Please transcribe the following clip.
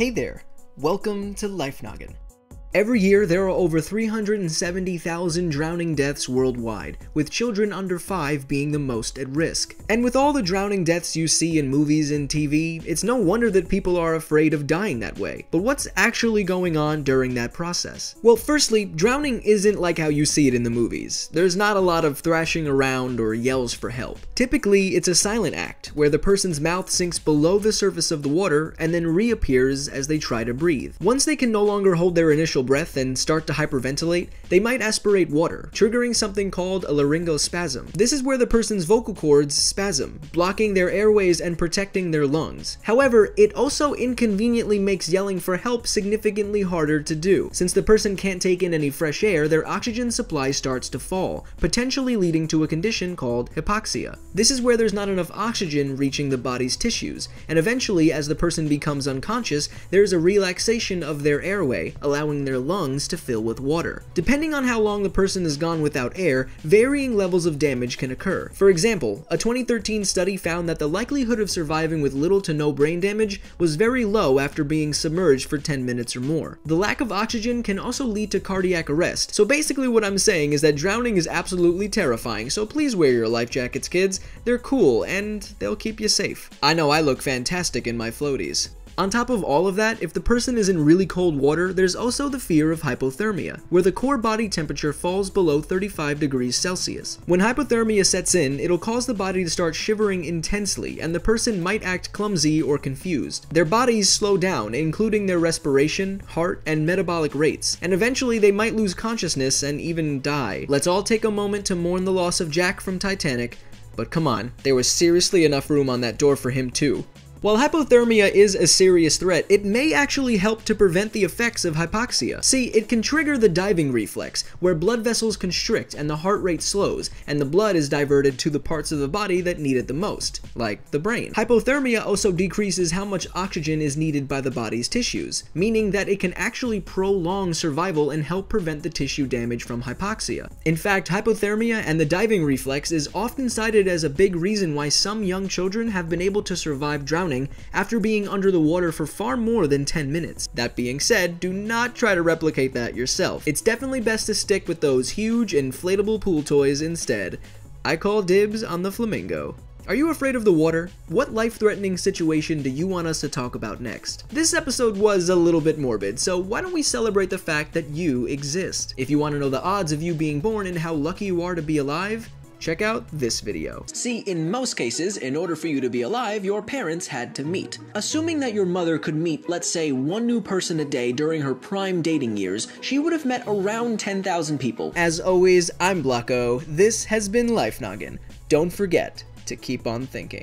Hey there, welcome to Life Noggin. Every year, there are over 370,000 drowning deaths worldwide, with children under 5 being the most at risk. And with all the drowning deaths you see in movies and TV, it's no wonder that people are afraid of dying that way. But what's actually going on during that process? Well, firstly, drowning isn't like how you see it in the movies. There's not a lot of thrashing around or yells for help. Typically, it's a silent act, where the person's mouth sinks below the surface of the water and then reappears as they try to breathe. Once they can no longer hold their initial breath and start to hyperventilate, they might aspirate water, triggering something called a laryngospasm. This is where the person's vocal cords spasm, blocking their airways and protecting their lungs. However, it also inconveniently makes yelling for help significantly harder to do. Since the person can't take in any fresh air, their oxygen supply starts to fall, potentially leading to a condition called hypoxia. This is where there's not enough oxygen reaching the body's tissues, and eventually, as the person becomes unconscious, there's a relaxation of their airway, allowing their lungs to fill with water. Depending on how long the person has gone without air, varying levels of damage can occur. For example, a 2013 study found that the likelihood of surviving with little to no brain damage was very low after being submerged for 10 minutes or more. The lack of oxygen can also lead to cardiac arrest, so basically what I'm saying is that drowning is absolutely terrifying, so please wear your life jackets, kids. They're cool, and they'll keep you safe. I know I look fantastic in my floaties. On top of all of that, if the person is in really cold water, there's also the fear of hypothermia, where the core body temperature falls below 35 degrees Celsius. When hypothermia sets in, it'll cause the body to start shivering intensely, and the person might act clumsy or confused. Their bodies slow down, including their respiration, heart, and metabolic rates, and eventually they might lose consciousness and even die. Let's all take a moment to mourn the loss of Jack from Titanic, but come on, there was seriously enough room on that door for him too. While hypothermia is a serious threat, it may actually help to prevent the effects of hypoxia. See, it can trigger the diving reflex, where blood vessels constrict and the heart rate slows, and the blood is diverted to the parts of the body that need it the most, like the brain. Hypothermia also decreases how much oxygen is needed by the body's tissues, meaning that it can actually prolong survival and help prevent the tissue damage from hypoxia. In fact, hypothermia and the diving reflex is often cited as a big reason why some young children have been able to survive drowning drowning after being under the water for far more than 10 minutes. That being said, do not try to replicate that yourself. It's definitely best to stick with those huge inflatable pool toys instead. I call dibs on the flamingo. Are you afraid of the water? What life-threatening situation do you want us to talk about next? This episode was a little bit morbid, so why don't we celebrate the fact that you exist? If you want to know the odds of you being born and how lucky you are to be alive, check out this video. See, in most cases, in order for you to be alive, your parents had to meet. Assuming that your mother could meet, let's say, one new person a day during her prime dating years, she would have met around 10,000 people. As always, I'm Blocko. This has been Life Noggin. Don't forget to keep on thinking.